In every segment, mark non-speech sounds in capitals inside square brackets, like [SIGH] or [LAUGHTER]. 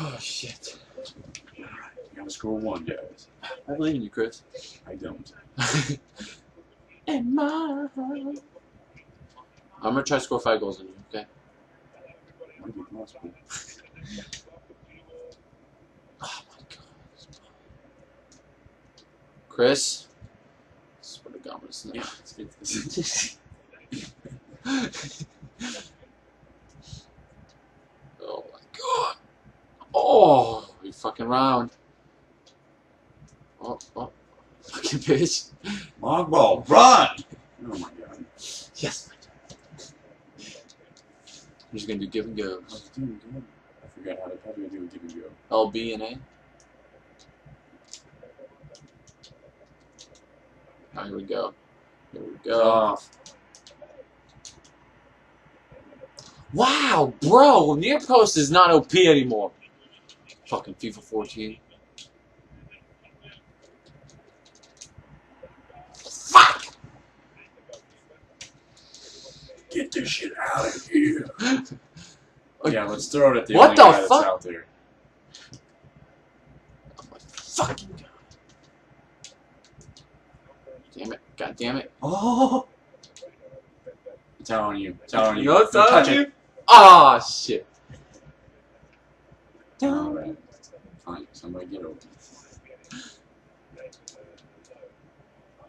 Oh shit. You gotta score one, guys. I believe in you, Chris. I don't. [LAUGHS] In my heart. I'm gonna try to score five goals on you, okay? Might be possible. [LAUGHS] Oh my god. Chris? I swear to God, I'm gonna snap. [LAUGHS] Yeah, let's get this. Oh my god. Oh, you fucking round. Oh, oh. [LAUGHS] Fucking bitch. Long ball, run! Oh my god. Yes. I'm just gonna do give and I go. was doing good. I forgot how to, how do I do a give and go. L, B, and A. Oh, here we go. Here we go. Off. Wow, bro, near post is not OP anymore. Fucking FIFA 14. Fuck! Get this shit out of here. [LAUGHS] Oh, yeah, let's throw it at the What only the guy that's fuck? out there. Fucking God. Damn it. God damn it. Oh! [LAUGHS] I'm telling you. telling you. know what's Don't telling touch you? it. Ah, shit. Alright. Fine. Somebody get.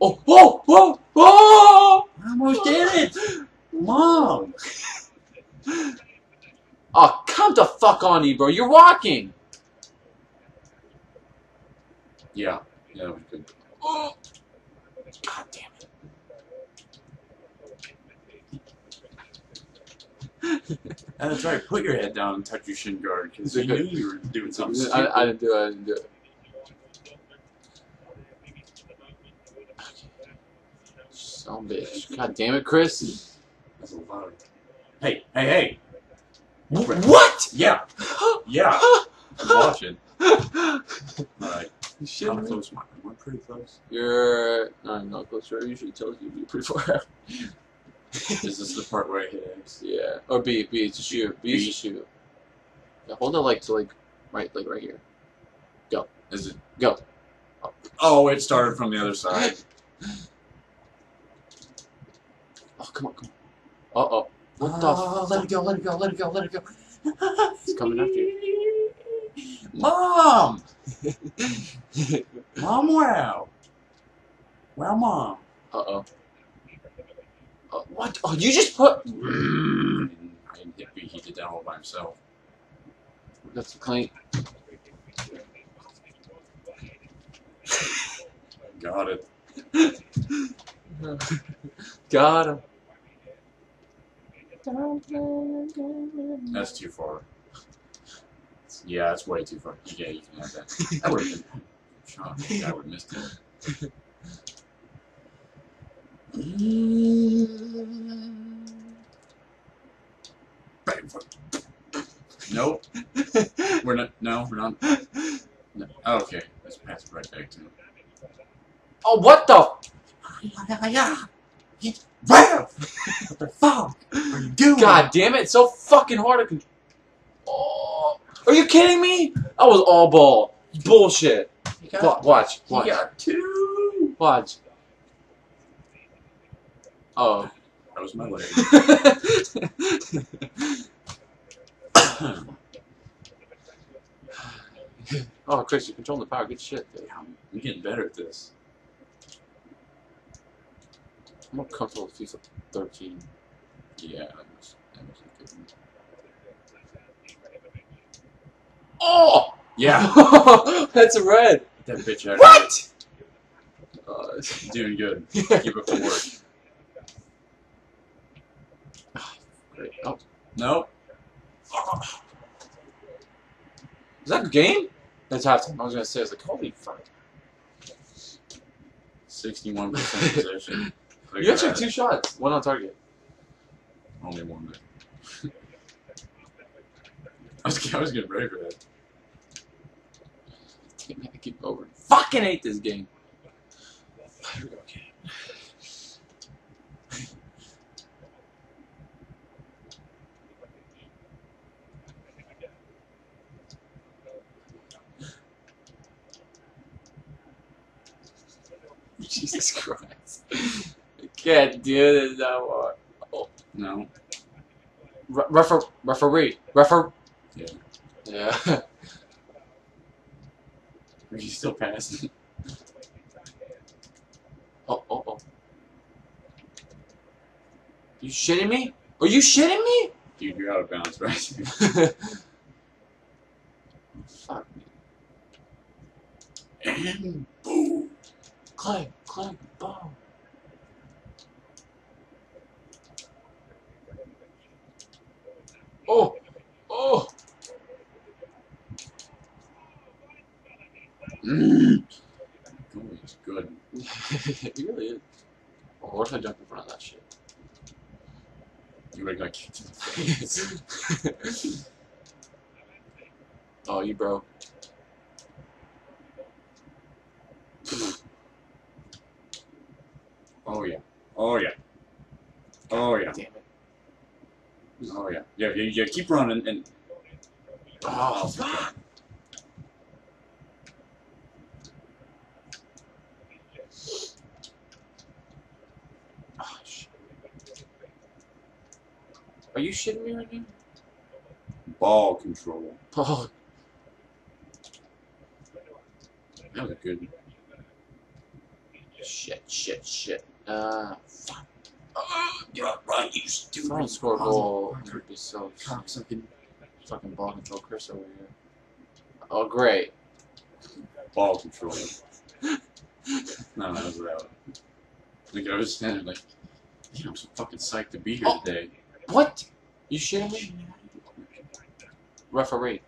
Oh, whoa, whoa, whoa! I almost did it! Mom! Oh, come the fuck on you, bro. You're walking. Yeah. Yeah, was good. Oh. God damn it. That's right. Put your head down and touch your shin guard because you knew you were doing something stupid. I, I didn't do it. I didn't do it. Some bitch. God damn it, Chris. That's a lot of... Hey, hey, hey! What? Yeah! [GASPS] Yeah! [GASPS] Watch it. Alright. You me? close am I? Am I pretty close? You're no, I'm not close. Right? Usually tells you to be pretty far out. Is this the part where I hit X? yeah. Or B. B. It's a shoot. B is B. a shoot. Yeah, hold it like to like right, like right here. Go. Is it? Go. Oh, it started from the other side. [LAUGHS] Oh, come on, come on. Uh oh. What the? Oh, let it go, let it go, let it go, let it go. It's coming after you. Mom! [LAUGHS] Mom, wow. Wow, mom. Uh oh. Uh, what? Oh, you just put. I didn't I hit B, he did that all by himself. That's the clean. Got it. Got him. That's too far. Yeah, that's way too far. Yeah, you can have that. That would have been shot. I would have missed it. Bang. Nope. We're not. No, we're not. No. Oh, okay, let's pass it right back to him. Oh, what the? Wow! What the fuck are you doing? God damn it! It's so fucking hard to. Con- oh, are you kidding me? That was all ball. Bullshit. Got, Watch. you Watch. got two. Watch. Oh. That was my leg. [LAUGHS] oh, Chris, you're controlling the power. Good shit, dude. I'm I'm getting better at this. I'm more comfortable with FIFA 13. Yeah, that was, that was a good one. Oh! Yeah, [LAUGHS] That's a red. that bitch out. What? Uh, Doing good. Keep up the work. Great. Oh, Nope. is that a game? That's halftime. I was gonna say, I was like, holy fuck. 61% possession. [LAUGHS] You actually have two shots. One on target. Only one. [LAUGHS] I was, I was getting ready for that. Damn I keep over. Fucking hate this game. Here we go. Okay. [LAUGHS] Jesus Christ. I can't do this no more. Oh, no. Re- refer- referee. Refer- Yeah. Yeah. [LAUGHS] Are you still passing? [LAUGHS] oh, oh, oh. You shitting me? Are you shitting me? Dude, you're out of bounds, right? Fuck me. [CLEARS THROAT] Clank, clank, boom. Oh, oh. Mm. Oh, it's good. [LAUGHS] it really is. Oh, what if I jump in front of that shit? You would have got kicked in the [LAUGHS] face. oh, you broke. Oh yeah. Oh yeah. Oh yeah. Damn it. Oh yeah. Yeah, yeah, yeah. Keep running and. Oh, oh fuck. Oh, shit. Are you shitting me right now? Ball control. Oh, That was good. shit, shit, shit. Uh, fuck. Oh, yeah, run, you stupid. If I don't score a goal, it would be so Cocksucking fucking ball control Chris over here. Oh, great. ball control. no, that was that. one. Like I was standing like, know, I'm so fucking psyched to be here Oh. today. What? You shitting me? Referee.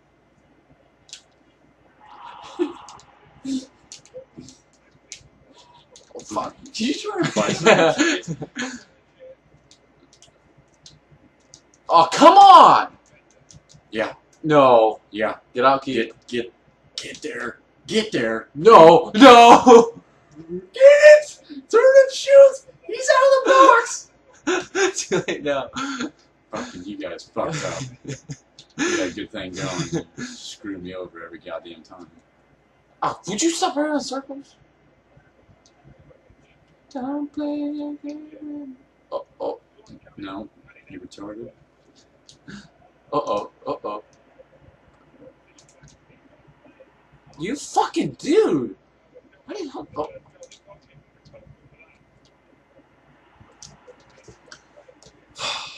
Fuck. [LAUGHS] Did you try to buy oh, come on! Yeah. No. yeah. Get out, keep. Get get get there. Get there. No! No! Get it! Turn and shoot! He's out of the box! [LAUGHS] Too late now. Fucking you guys fucked up. You had a good thing going. [LAUGHS] You screwed me over every goddamn time. Oh, would you stop running in circles? Don't play your game. Oh, oh, No, you retarded. uh oh, uh oh. You fucking dude! Why did you oh. [SIGHS]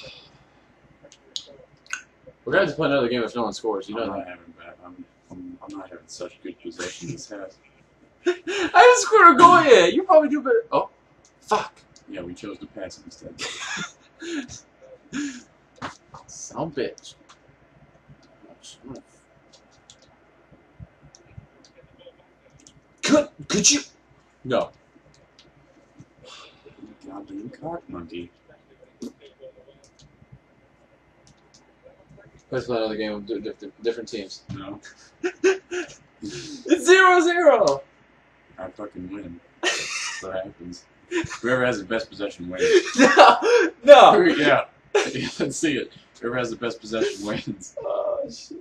We're gonna have to play another game if no one scores. You know I'm that. not having bad. I'm, I'm, I'm not having such good possession this half. [LAUGHS] I didn't score a goal yet. You probably do better. Oh, fuck. Yeah, we chose to pass instead. Son bitch. Could could you? No. Goddamn cock monkey. Let's play another game of different different teams. No, It's [LAUGHS] zero zero. I fucking win. That's what happens. Whoever has the best possession wins. [LAUGHS] No, no. yeah. yeah, let's see it. Whoever has the best possession wins. Oh shit.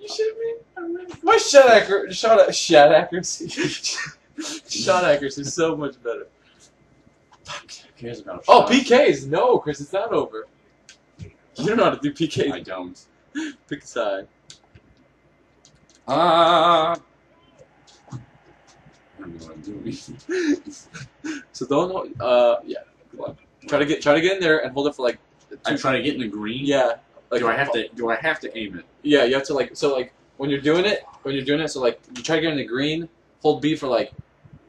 You shit me? My shot accuracy, shot, shot accuracy, shot accuracy is so much better. Fuck, who cares about Oh. PKs? No, Chris, it's not over. You don't know how to do PKs. I don't. Pick a side. Ah. I don't know what I'm doing. So don't. Uh, yeah. Try to get try to get in there and hold it for like. I two- try to get in the green. Yeah. Like do I have to? Do I have to aim it? Yeah, you have to like so like when you're doing it when you're doing it so like you try to get in the green, hold B for like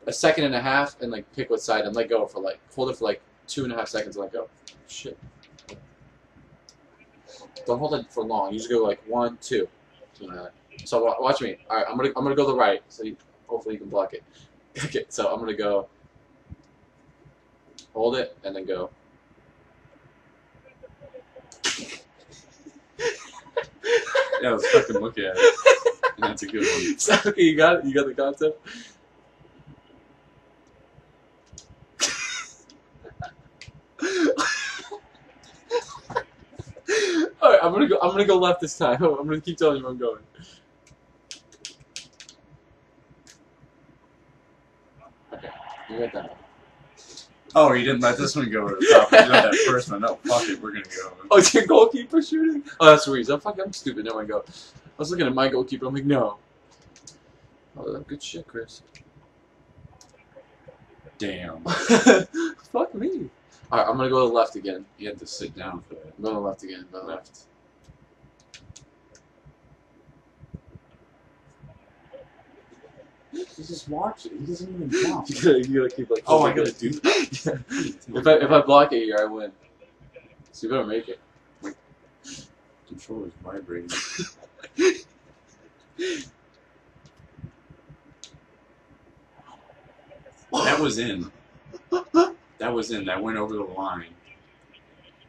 a second and a half and like pick what side and let go for like hold it for like two and a half seconds and let go. Shit. Don't hold it for long. You just go like one, two. So watch me. All right, I'm gonna I'm gonna go to the right. So you, hopefully you can block it. [LAUGHS] Okay, so I'm gonna go. Hold it and then go. [LAUGHS] Yeah, let's fucking look at it. That's a good one. So, okay, you got it. You got the concept. [LAUGHS] All right, I'm gonna go. I'm gonna go left this time. I'm gonna keep telling you where I'm going. You got that. Oh, you didn't let this one go to the top. You let that first one. No, fuck it. We're gonna go. Oh, it's your goalkeeper shooting? Oh, that's Reese. I'm fucking I'm stupid. No, I go. I was looking at my goalkeeper. I'm like, no. Oh, good shit, Chris. Damn. [LAUGHS] Fuck me. Alright, I'm gonna go to the left again. You had to sit down for that. I'm going to the left again. The left. Left. You just watch it. He doesn't even jump. You gotta, you gotta keep like. Oh, I gotta do [LAUGHS] that. if I if I block it here, I win. So you better make it. Controller's vibrating. [LAUGHS] That was in. That was in. That went over the line.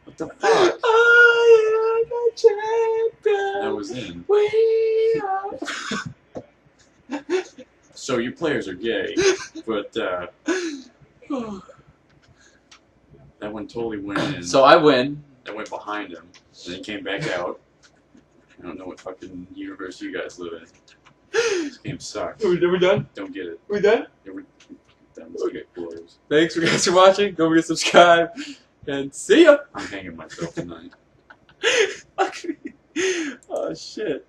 What the fuck? I am the champion. That was in. We are. [LAUGHS] So your players are gay, [LAUGHS] but uh, that one totally went in. so I win. that went behind him, and then came back out. I don't know what fucking universe you guys live in. This game sucks. Are we, are we done? Don't get it. we done? That was get glorious. Thanks for guys for watching. Don't forget to subscribe. And see ya. I'm hanging myself tonight. [LAUGHS] oh shit.